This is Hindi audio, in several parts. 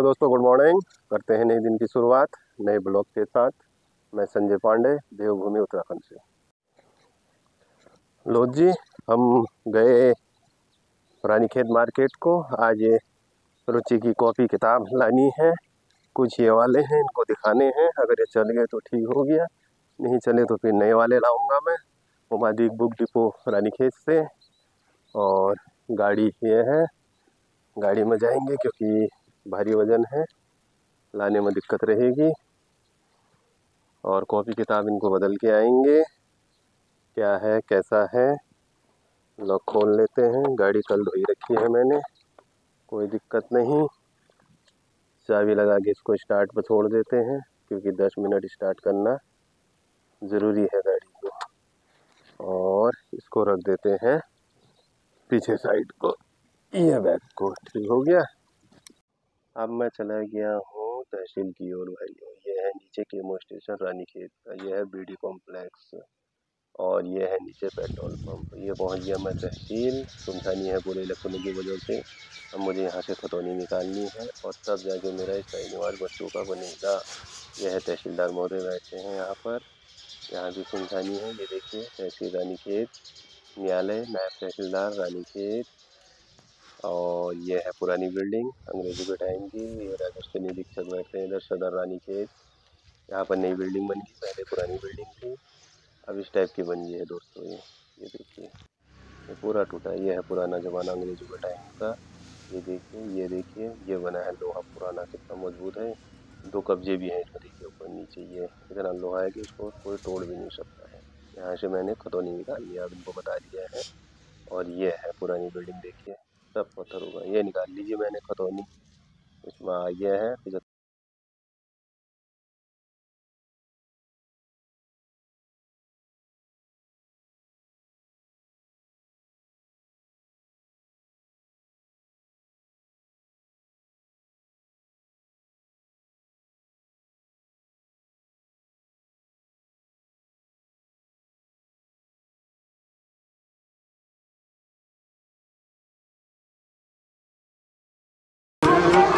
हेलो दोस्तों गुड मॉर्निंग करते हैं नए दिन की शुरुआत, नए ब्लॉग के साथ। मैं संजय पांडे, देवभूमि उत्तराखंड से। लो जी, हम गए रानीखेत मार्केट को। आज ये रुचि की कॉपी किताब लानी है। कुछ ये वाले हैं, इनको दिखाने हैं। अगर ये चल गए तो ठीक हो गया। नहीं चले तो फिर नए वाले लाऊँगा मैं। उमादीक बुक डिपो रानीखेत से। और गाड़ी ये है। गाड़ी में जाएँगे क्योंकि भारी वज़न है, लाने में दिक्कत रहेगी। और कॉपी किताब इनको बदल के आएँगे। क्या है, कैसा है? लॉक खोल लेते हैं। गाड़ी कल धोई रखी है मैंने, कोई दिक्कत नहीं। चाबी लगा के इसको स्टार्ट पर छोड़ देते हैं, क्योंकि 10 मिनट स्टार्ट करना ज़रूरी है गाड़ी को। और इसको रख देते हैं पीछे साइड को। ये बैग को ठीक हो गया। अब मैं चला गया हूँ तहसील की ओर भाइयों ये है नीचे केमो स्टेशन रानी खेत का। ये है बीडी कॉम्प्लेक्स और ये है नीचे पेट्रोल पंप। ये पहुँच गया मैं तहसील, सुनसानी है पूरे इलेक्ट्रॉन की वजह से। अब मुझे यहाँ से खतौनी निकालनी है और तब जाके मेरा इस निवार बच्चों का बनेगा। यह है तहसीलदार महोदय बैठे हैं यहाँ पर। यहाँ भी सुनसानी है, ये देखिए, तहसील रानी खेत न्यायालय, नायब तहसीलदार रानी खेत और ये है पुरानी बिल्डिंग, अंग्रेज़ों के टाइम की, ये राजस्व निरीक्षक बैठते हैं इधर सदर रानी खेत यहाँ पर नई बिल्डिंग बन गई, पहले पुरानी बिल्डिंग थी, अब इस टाइप की बन गई है दोस्तों ये ये देखिए। ये पूरा टूटा, ये है पुराना ज़माना अंग्रेज़ों के टाइम का। ये देखिए ये देखिए, ये बना है लोहा पुराना, कितना मज़बूत है। दो कब्जे भी हैं नदी देखिए ऊपर नीचे ये, इतना लोहा है कि इसको कोई तोड़ भी नहीं सकता है। यहाँ से मैंने खतौनी निकाल लिया, अब इनको बता दिया है। और ये है पुरानी बिल्डिंग, देखिए। सब पत्थर होगा। ये निकाल लीजिए मैंने खतौनी इसमें आ गया है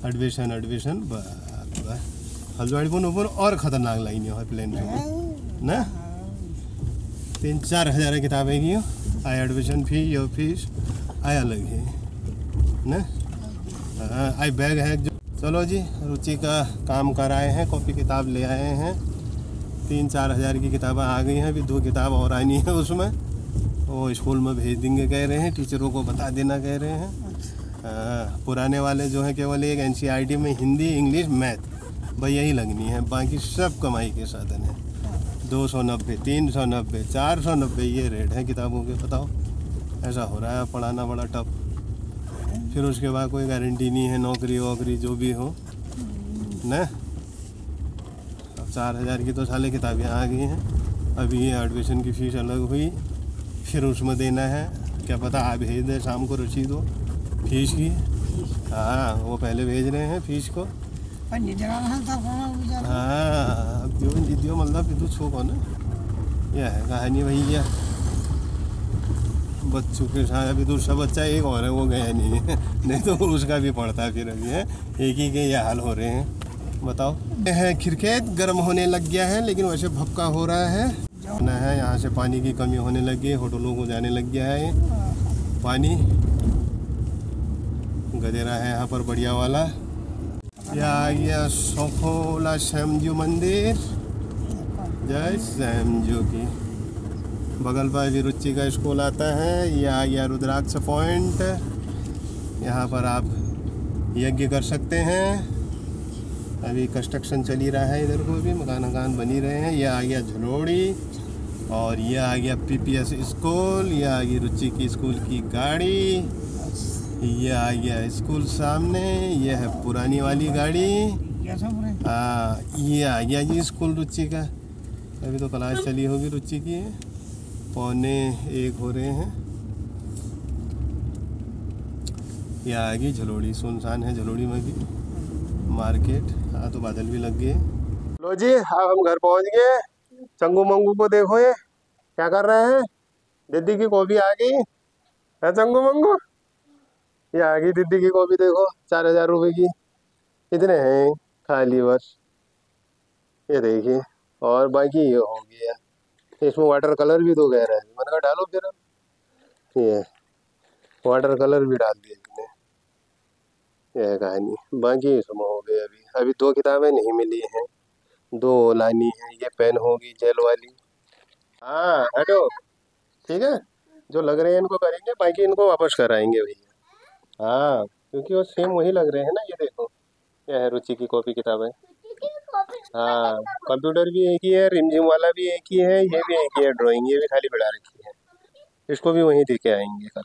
एडमिशन एडमिशन हल्द्वाड़ी पुन ऊपर और ख़तरनाक लाइन है प्लेन ना तीन चार हज़ार किताबें की आई एडमिशन फ़ी यो फ़ीस आय अलग है ना आई बैग है जो चलो जी रुचि का काम कर आए हैं कॉपी किताब ले आए हैं तीन चार हज़ार की किताबें आ गई हैं अभी दो किताब और आनी है उसमें वो स्कूल में भेज देंगे कह रहे हैं टीचरों को बता देना कह रहे हाँ, पुराने वाले जो हैं केवल एक एन में हिंदी, इंग्लिश, मैथ। भाई यही लगनी है। बाकी सब कमाई के साधन है। दो सौ नब्बे, तीन सौ नब्बे, चार सौ नब्बे ये रेट है किताबों के, बताओ। ऐसा हो रहा है, पढ़ाना बड़ा टफ फिर उसके बाद कोई गारंटी नहीं है, नौकरी, वोकरी, जो भी हो। न? चार हज़ार की तो साले किताबें आ गई हैं। अभी ये एडमिशन की फ़ीस अलग हुई। फिर उसमें देना है। क्या पता आप भेज दें, शाम को रसीद। हो फ़ीस की? हाँ वो पहले भेज रहे हैं फ़ीस को। हाँ अब जो मतलब छो को ना? यह है कहानी भैया बच्चों के साथ अभी दूसरा बच्चा एक और है वो गया नहीं है। नहीं तो उसका भी पड़ता है फिर अभी है? एक ही के ये हाल हो रहे हैं। बताओ। है खिरखेत गर्म होने लग गया है लेकिन वैसे भपका हो रहा है। ना है यहाँ से पानी की कमी होने लगी है होटलों को जाने लग गया है। पानी? गदेरा है यहाँ पर बढ़िया वाला। या गया सोखोला श्यामजू मंदिर। जय श्यामजू की। बगल पर भी रुचि का स्कूल आता है। यह आ गया रुद्राक्ष पॉइंट। यहाँ पर आप यज्ञ कर सकते हैं। अभी कंस्ट्रक्शन चल ही रहा है इधर को भी। मकान मकान बनी रहे हैं। यह आ गया झलोड़ी और यह आ गया पीपीएस स्कूल। यह आ गई रुचि की स्कूल की गाड़ी। यह आ गया स्कूल सामने ये है पुरानी वाली गाड़ी। हाँ ये आ गया जी स्कूल रुचि का। अभी तो क्लास चली होगी रुचि की। पौने एक हो रहे हैं। ये आ गई झलोड़ी सुनसान है झलोड़ी में भी। मार्केट हाँ तो बादल भी लग गए। लो जी अब हम घर पहुँच गए। चंगू मंगू को देखो ये क्या कर रहे हैं? दीदी की कॉपी आ गई। है चंगू मंगू? ये आ गई दीदी की कॉपी देखो, चार हज़ार रुपये की। इतने हैं, खाली बस। ये देखिए, और बाकी ये हो गया। इसमें वाटर कलर भी तो कह रहा है। मैंने कहा डालो फिर ये वाटर कलर भी डाल दिया इसने ये कहानी। बाकी इसमें हो गया अभी। अभी दो किताबें नहीं मिली हैं। दो लानी है, ये पेन होगी, जेल वाली। हाँ हटो। ठीक है? जो लग रहे हैं इनको करेंगे, बाकी इनको वापस कराएँगे भैया। हाँ क्योंकि वो सेम वही लग रहे हैं ना, ये देखो। क्या है रुचि की कॉपी किताबें? हाँ कंप्यूटर भी एक ही है, रिमझिम वाला भी एक ही है, ये भी एक ही है ड्राइंग ये भी खाली बढ़ा रखी है। इसको भी वहीं दे के आएँगे कल।